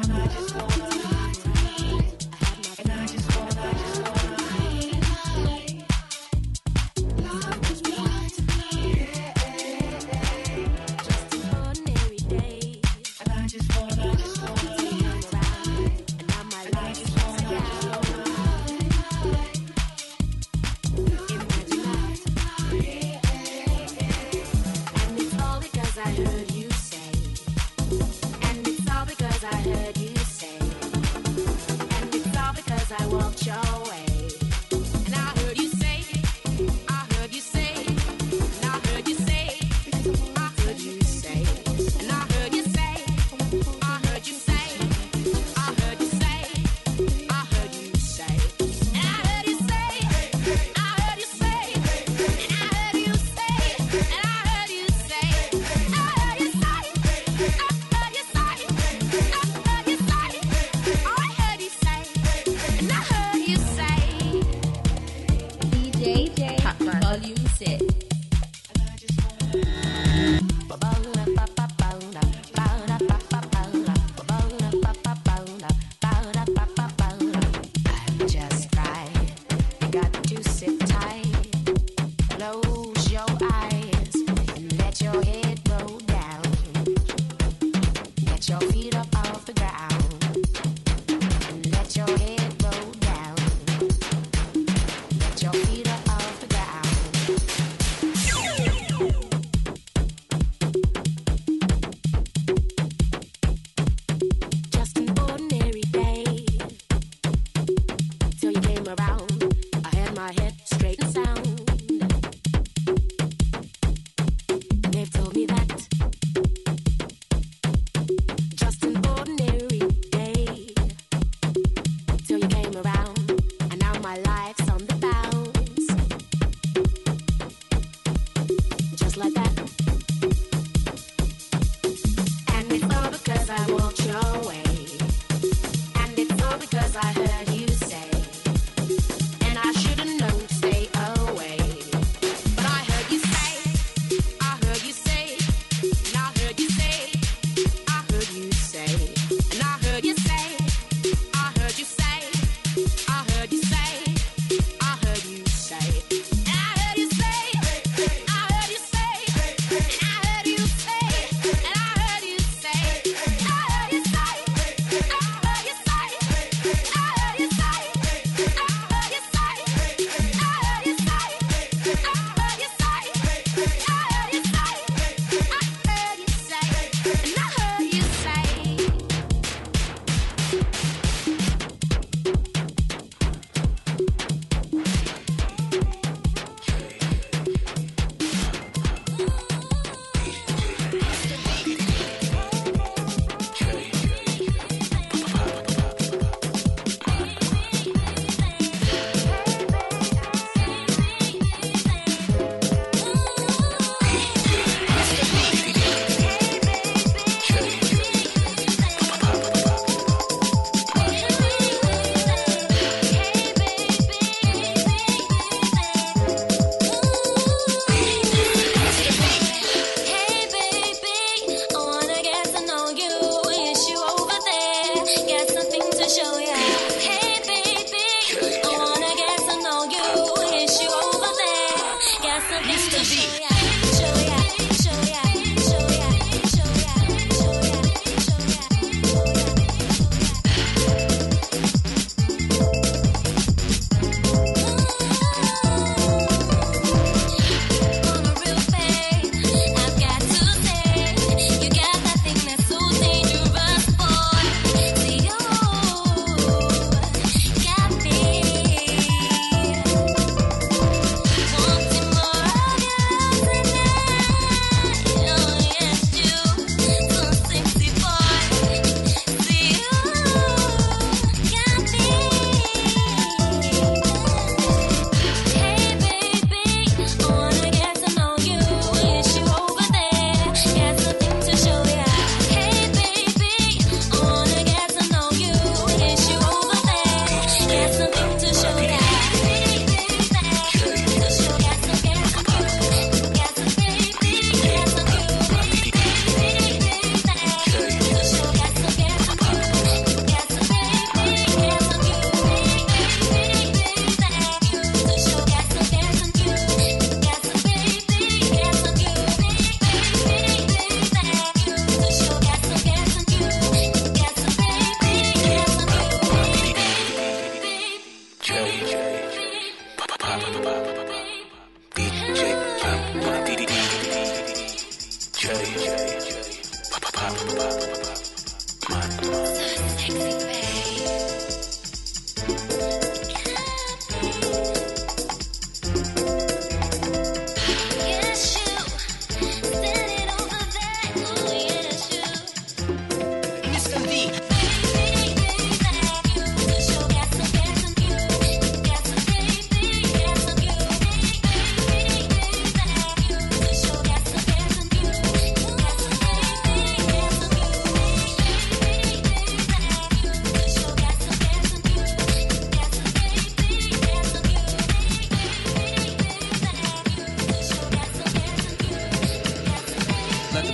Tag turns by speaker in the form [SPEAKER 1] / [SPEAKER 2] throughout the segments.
[SPEAKER 1] I just wanna
[SPEAKER 2] know. I heard you.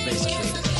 [SPEAKER 3] Base kick.